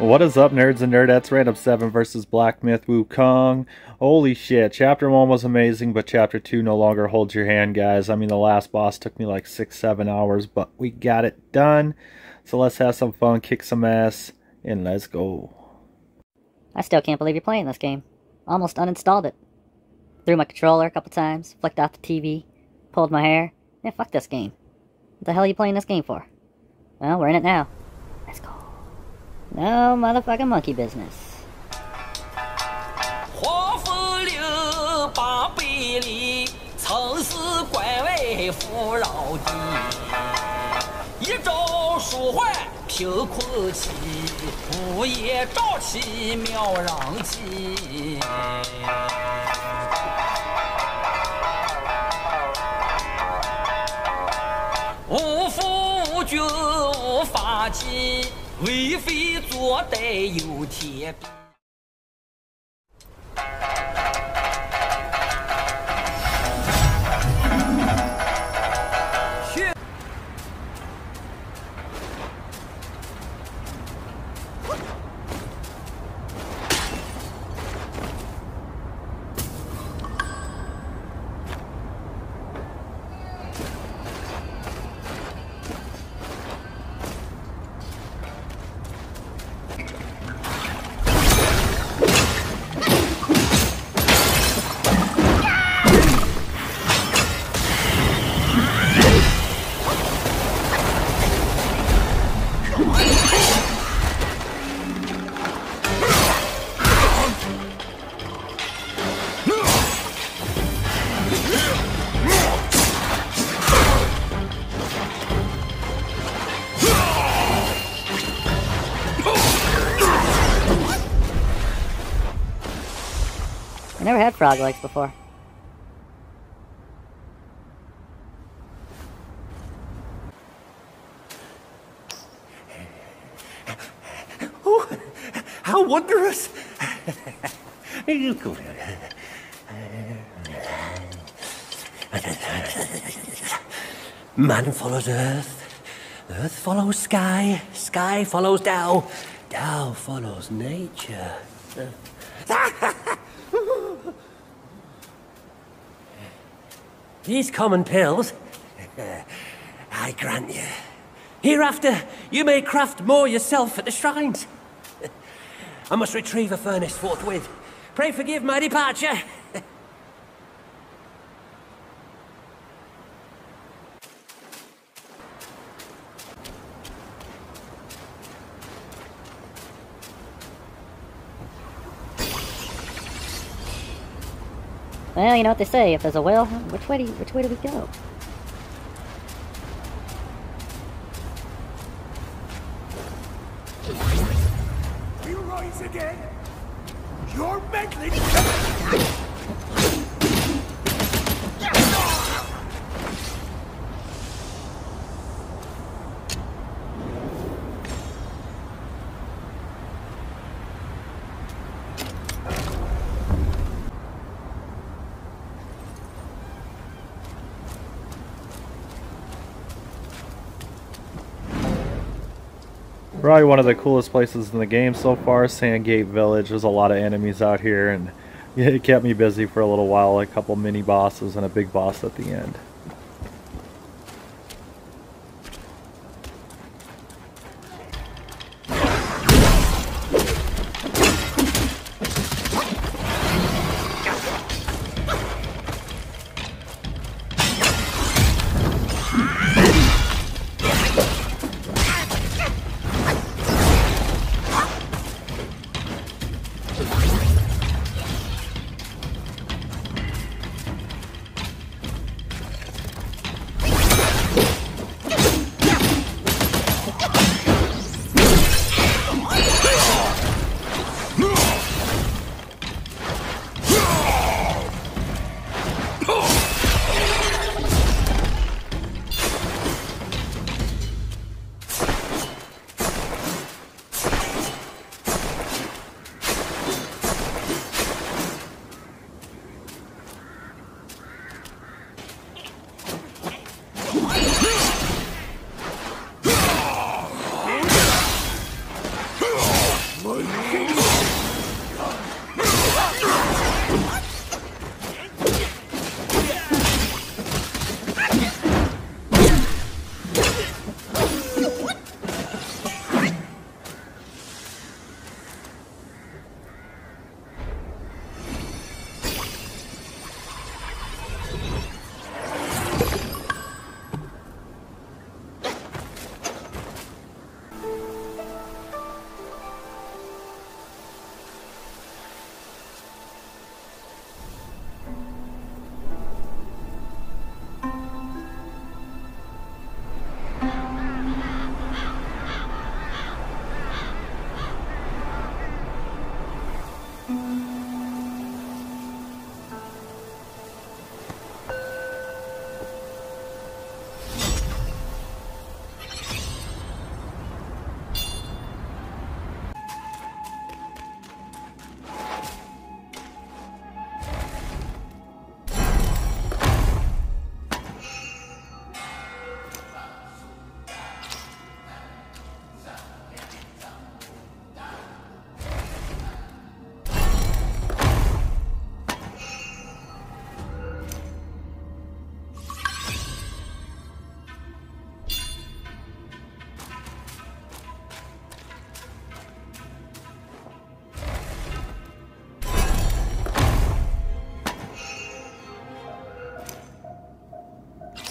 What is up, nerds and nerdettes? Randum se7en versus Black Myth Wukong. Holy shit, Chapter 1 was amazing, but Chapter 2 no longer holds your hand, guys. I mean, the last boss took me like 6-7 hours, but we got it done. So let's have some fun, kick some ass, and let's go. I still can't believe you're playing this game. Almost uninstalled it. Threw my controller a couple times, flicked off the TV, pulled my hair. Yeah, fuck this game. What the hell are you playing this game for? Well, we're in it now. ohmygodmucky business. 黄风岭八百里曾是关外富饶地。一朝鼠患凭空起乌烟朝气渺人迹无父无君无法纪为非作歹有天 frog legs before. Oh, how wondrous! Man follows earth, earth follows sky, sky follows Tao, Tao follows nature. Ah, These common pills, I grant you. Hereafter, you may craft more yourself at the shrines. I must retrieve a furnace forthwith. Pray forgive my departure. Well, you know what they say. If there's a well, which way do you, which way do we go? Probably one of the coolest places in the game so far, Sandgate Village. There's a lot of enemies out here, and it kept me busy for a little while. A couple mini bosses and a big boss at the end.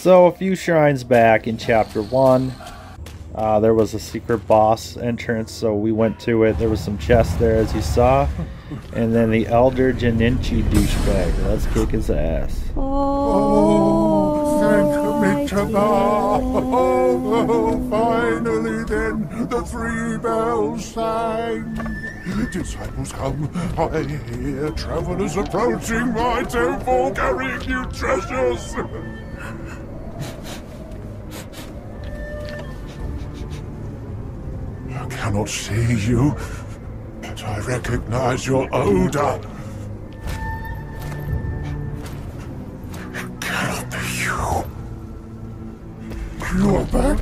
So, a few shrines back in chapter 1, uh, there was a secret boss entrance, so we went to it. There was some chests there, as you saw. And then the Elder Jinchi douchebag. Let's kick his ass. Oh, thank me to Oh, finally then, the three bells sang. Disciples come, I hear travelers approaching my temple carrying new treasures. Cannot see you, but I recognize your odor. It cannot be you. You're back?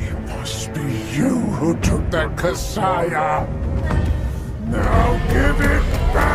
It must be you who took that Kasaya. Now give it back!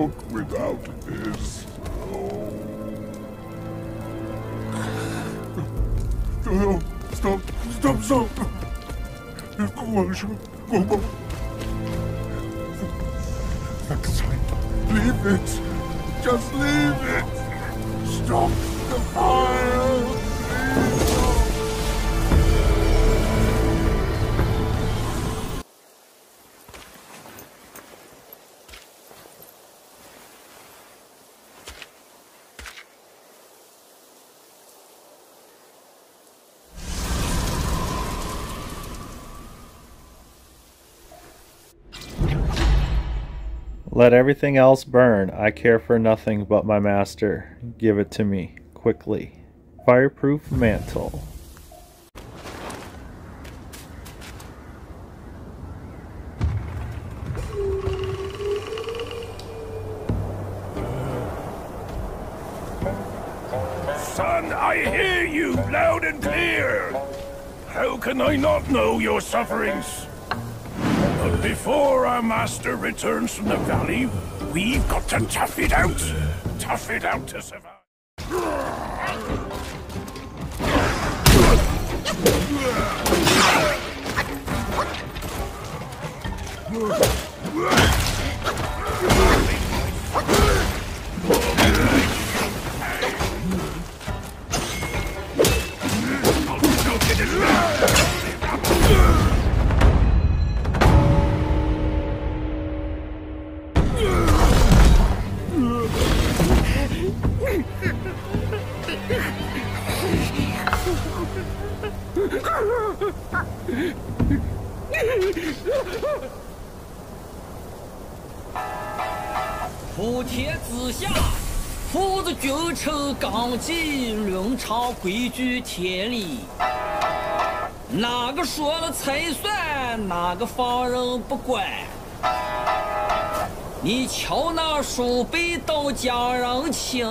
Short without his. Oh, stop, stop, stop! Go, go. Kasaya, leave it. Just leave it. Let everything else burn. I care for nothing but my master. Give it to me, quickly. Fireproof mantle. Son, I hear you loud and clear. How can I not know your sufferings? But before our master returns from the valley, we've got to tough it out. Tough it out to survive. 臣纲纪伦常规矩天理，哪个说了才算？哪个放任不管？你瞧那叔辈都讲人情，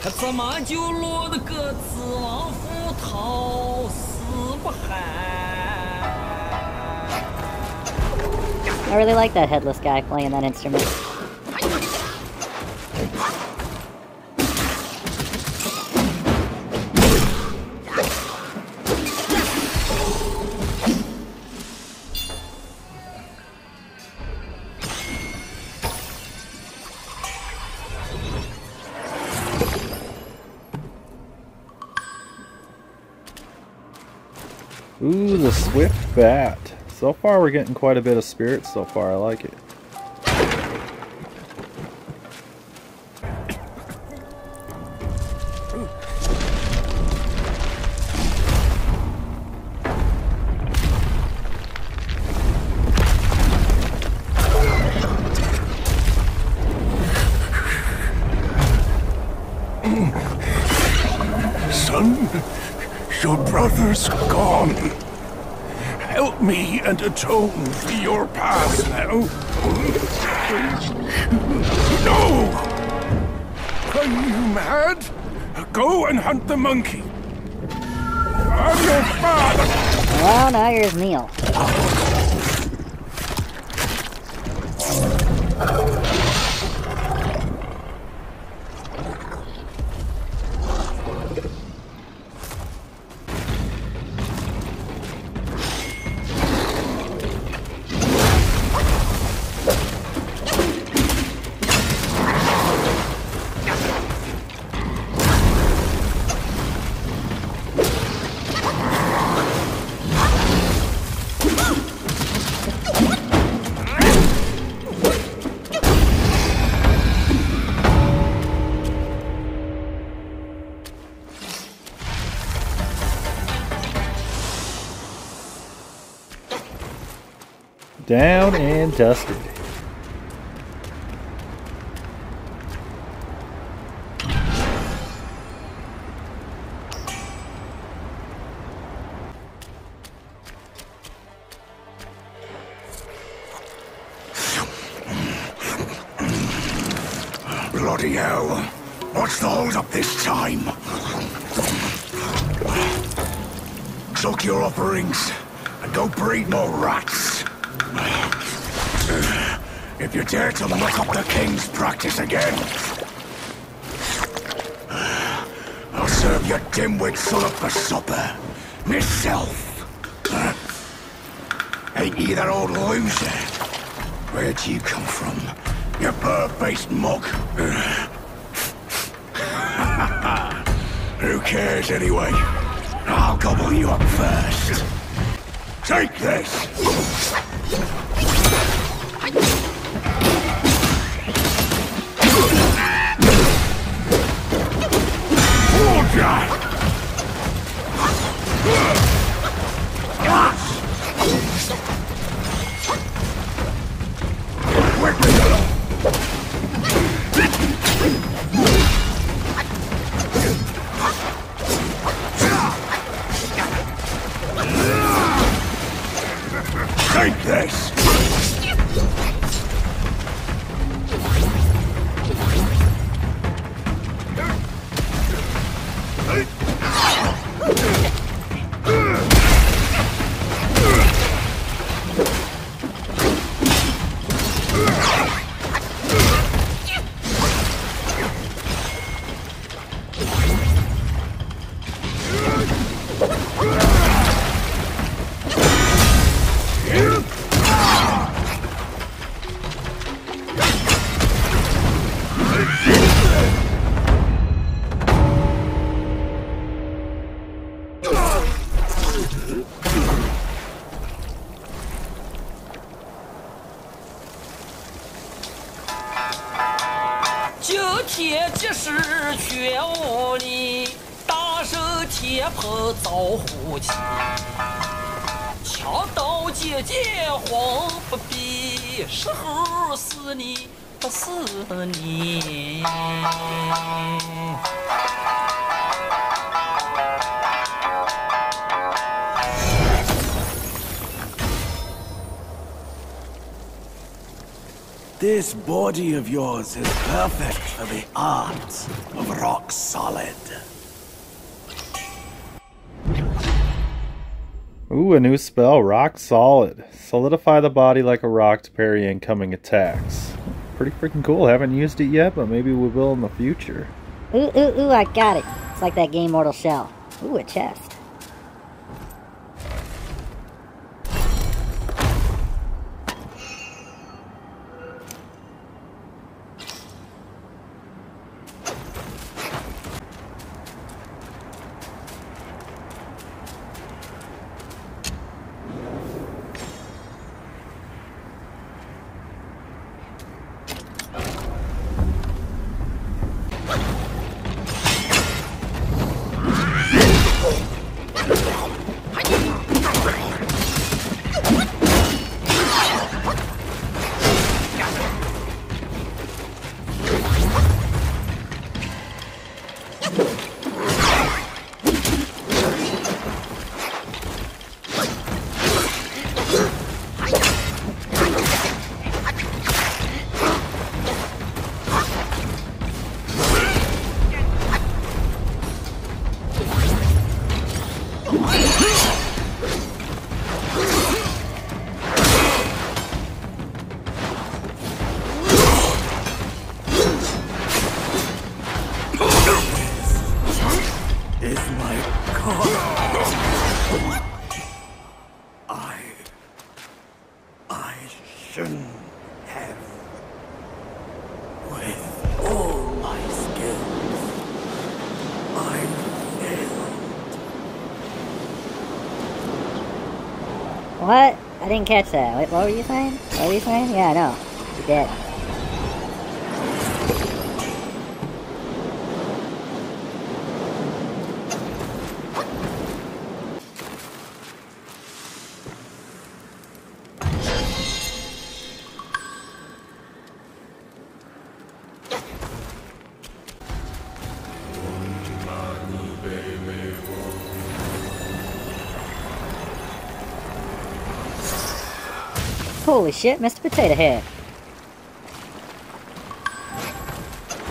他怎么就落得个子王斧头死不寒？I really like that headless guy playing that instrument. Ooh, the Swift Bat. So far, we're getting quite a bit of spirit so far. I like it. Atone for your past now. No! Are you mad? Go and hunt the monkey. I'm your father. Well, now here's Neil. Down and dusted. If you dare to muck up the king's practice again, I'll serve your dimwit son up for supper. Myself. Ain't you that old loser? Where'd you come from? You bird-faced mug. Who cares anyway? I'll gobble you up first. Take this! This body of yours is perfect for the art of rock solid. Ooh, a new spell, Rock Solid. Solidify the body like a rock to parry incoming attacks. Pretty freaking cool. Haven't used it yet, but maybe we will in the future. Ooh, ooh, ooh, I got it. It's like that game Mortal Shell. Ooh, a chest. I didn't catch that. Wait, what were you saying? What were you saying? Yeah, I know. You did. Holy shit, Mr. Potato Head.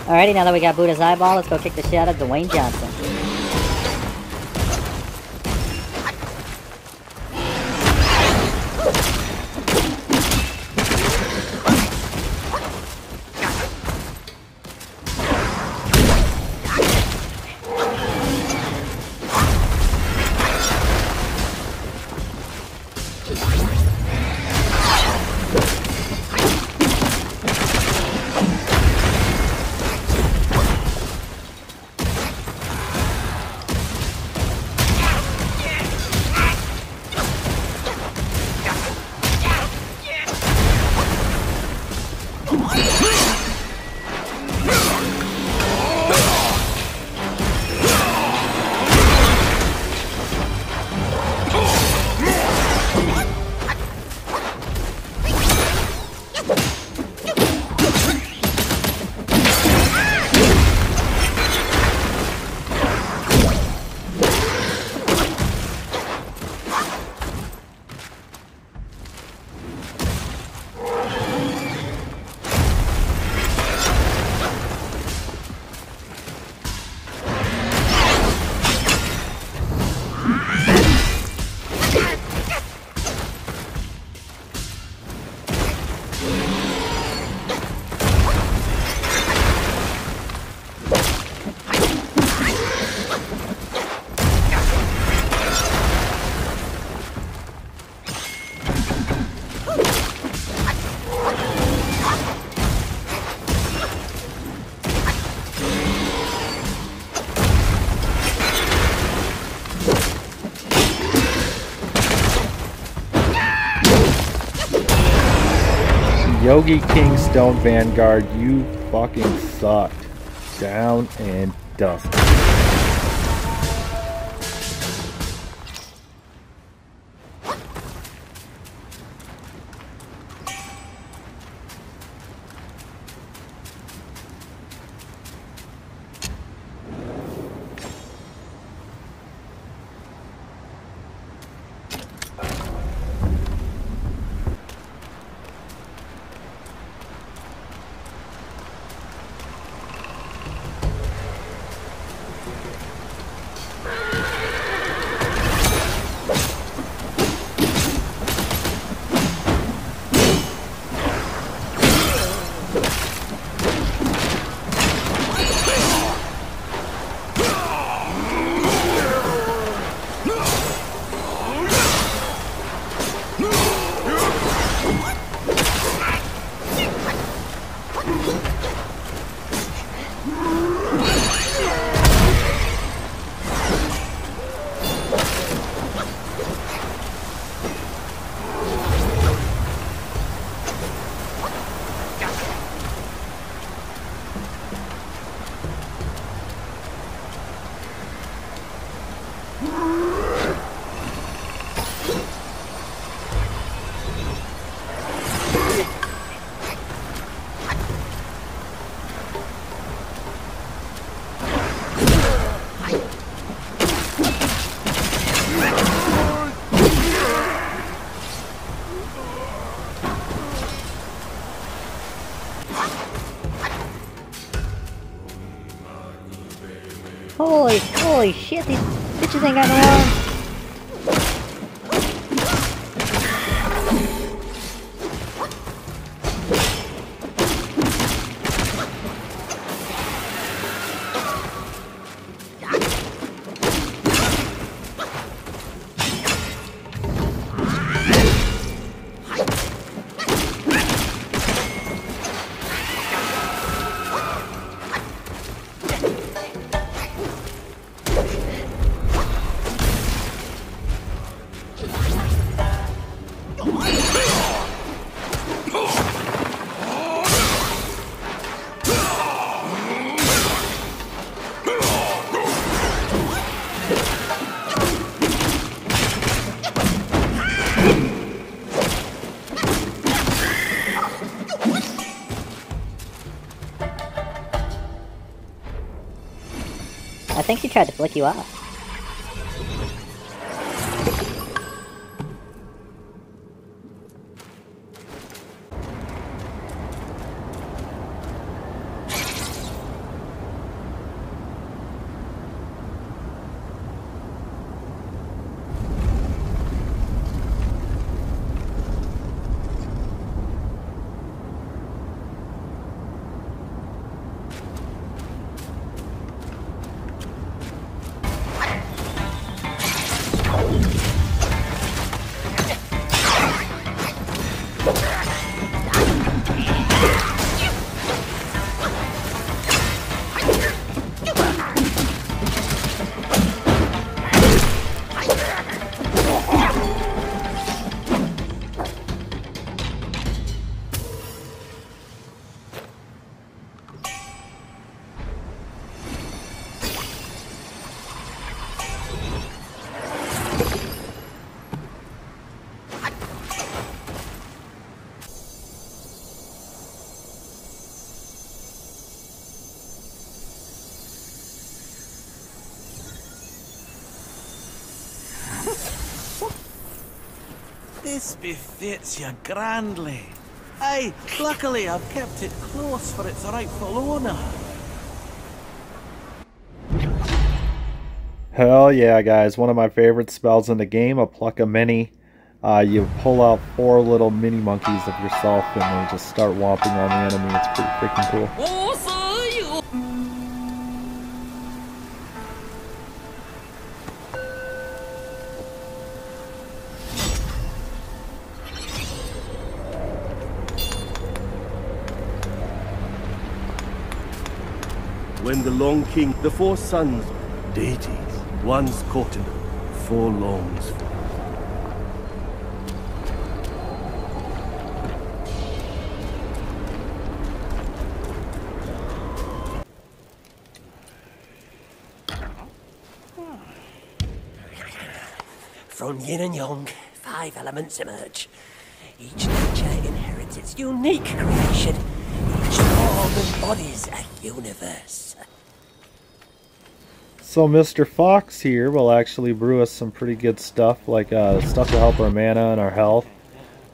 Alrighty, now that we got Buddha's eyeball, let's go kick the shit out of Dwayne Johnson. Yogi King Stone Vanguard, you fucking sucked. Down and dusted. Holy, shit, these bitches ain't got no tried to flick you off. This befits you grandly. Aye, luckily I've kept it close for its rightful owner. Hell yeah, guys. One of my favorite spells in the game, a Pluck of Many. Uh, you pull out four little mini monkeys of yourself and they just start whomping on the enemy. It's pretty freaking cool. 无 Long King, the four sons, deities, once caught in the four longs. From yin and yang, five elements emerge. Each nature inherits its unique creation. Each form embodies a universe. So Mr. Fox here will actually brew us some pretty good stuff, like uh, stuff to help our mana and our health.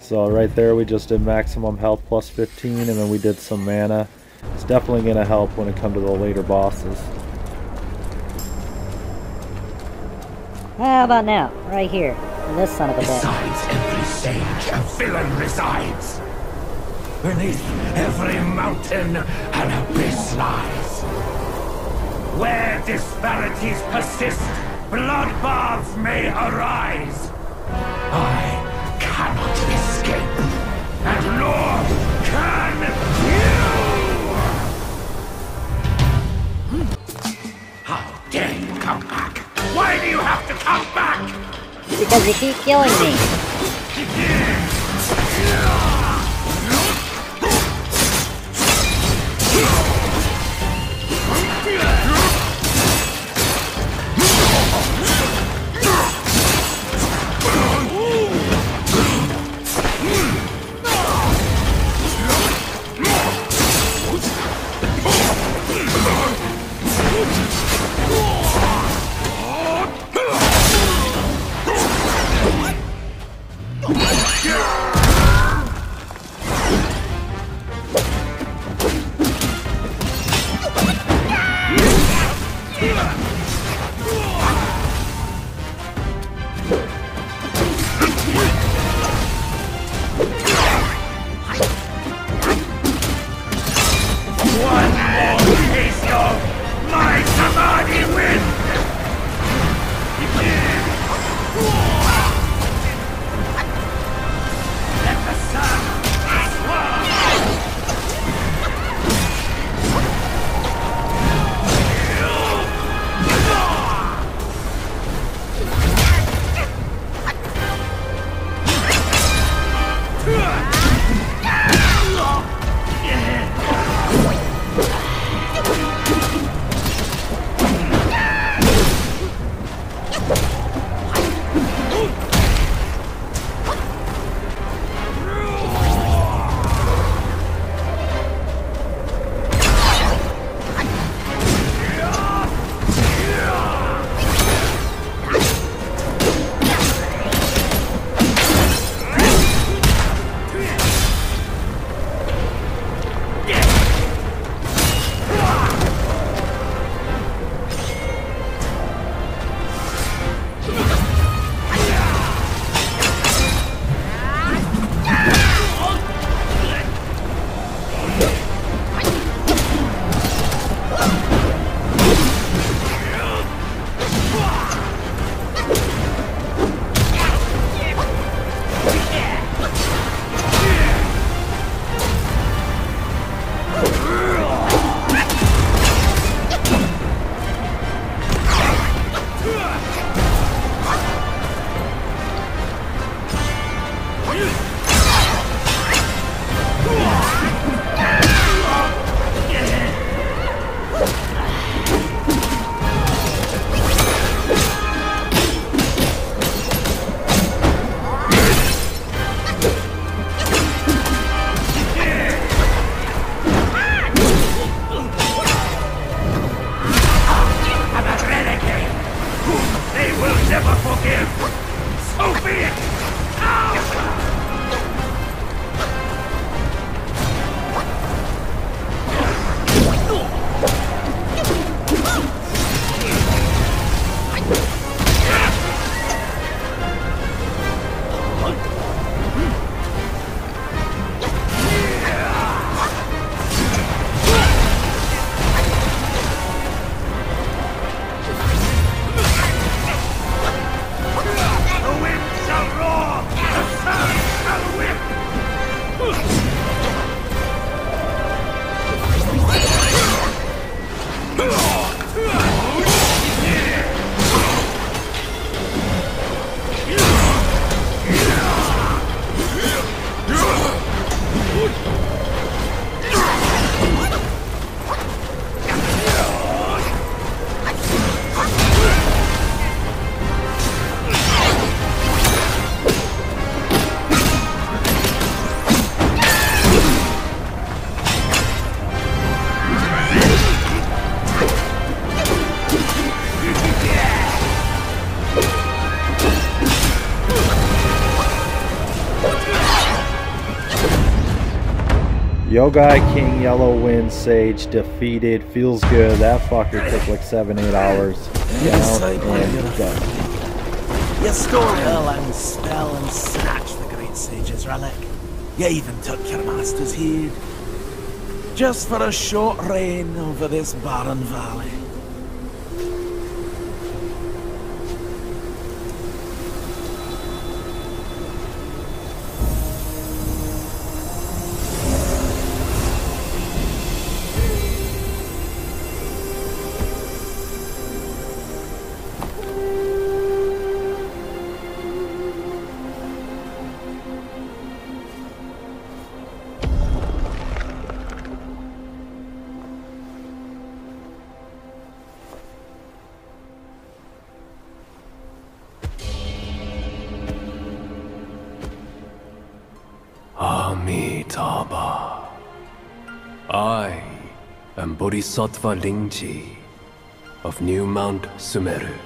So right there we just did maximum health plus 15 and then we did some mana. It's definitely going to help when it comes to the later bosses. How about now? Right here. in This son of a bitch. Besides every sage, a villain resides. Beneath every mountain, an abyss lies. Where disparities persist, bloodbaths may arise. I cannot escape, and nor can you! How dare you come back? Why do you have to come back? Because you keep killing me. Yaoguai King Yellow Wind Sage defeated. Feels good. That fucker took like seven, eight hours. Down and done. You stole Erlang's spell and snatched the great sage's relic. You even took your master's heed. Just for a short reign over this barren valley. Bodhisattva Lingji of New Mount Sumeru.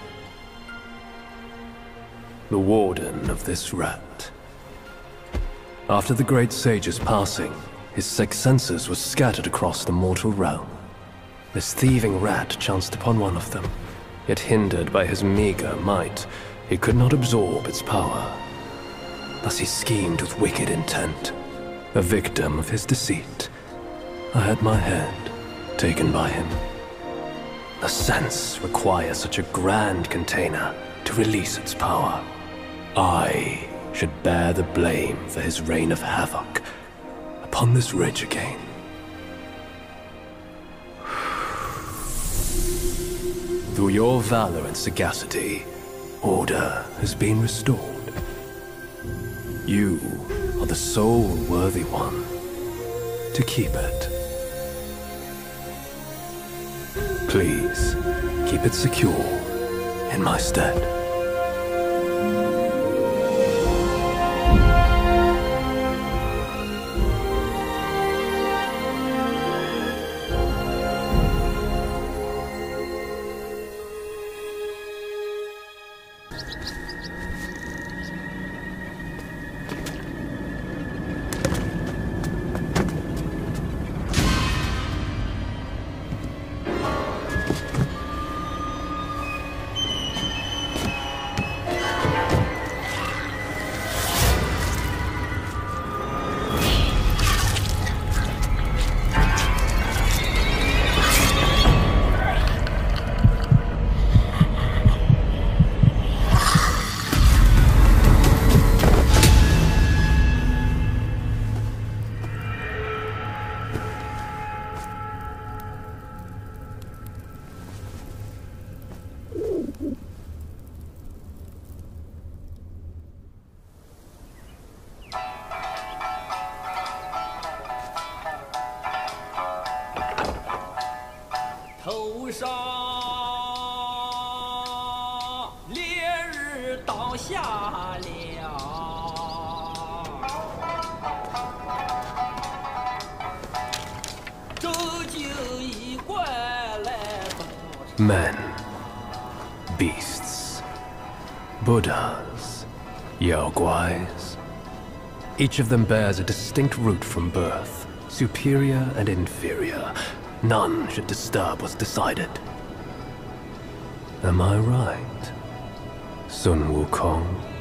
The warden of this rat. After the great sage's passing, his six senses were scattered across the mortal realm. This thieving rat chanced upon one of them, yet hindered by his meager might, he could not absorb its power. Thus he schemed with wicked intent. A victim of his deceit, I had my head taken by him. The sense requires such a grand container to release its power. I should bear the blame for his reign of havoc upon this ridge again. Through your valor and sagacity, order has been restored. You are the sole worthy one to keep it. Please, keep it secure in my stead. Each of them bears a distinct root from birth, superior and inferior. None should disturb what's decided. Am I right, Sun Wukong?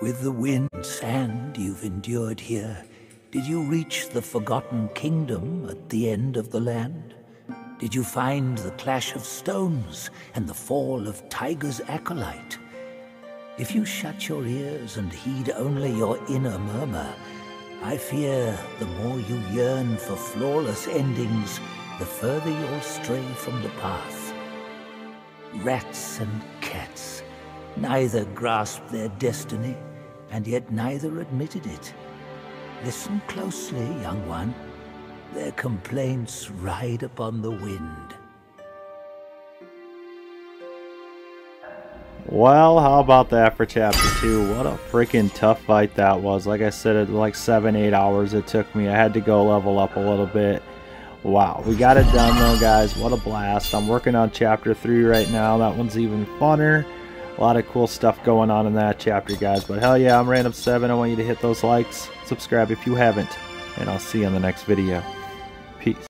With the wind and sand you've endured here, did you reach the forgotten kingdom at the end of the land? Did you find the clash of stones and the fall of Tiger's acolyte? If you shut your ears and heed only your inner murmur, I fear the more you yearn for flawless endings, the further you'll stray from the path. Rats and cats, neither grasp their destiny, and yet neither admitted it. Listen closely, young one. Their complaints ride upon the wind. Well, how about that for chapter 2? What a freaking tough fight that was. Like I said, it like 7-8 hours it took me. I had to go level up a little bit. Wow, we got it done though, guys. What a blast. I'm working on chapter 3 right now. That one's even funner. A lot of cool stuff going on in that chapter, guys. But hell yeah, I'm Randum se7en. I want you to hit those likes, subscribe if you haven't, and I'll see you in the next video. Peace.